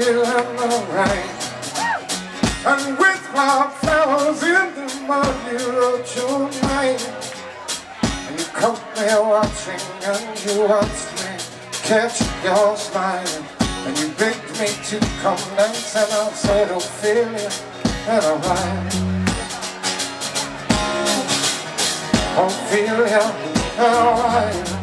feel I'm alright. And with my flowers in the mud, you wrote your name. And you caught me watching, and you watched me catch your smile. And you begged me to come dance, and I said, oh, Ophelia, and alright. Ophelia, and alright.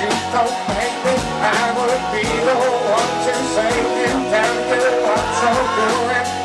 You thought maybe I would be the one to save you, you you're doing.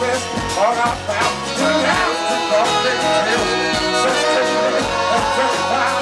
west or about out, hours to Boston Hill. Such a and thirty-five.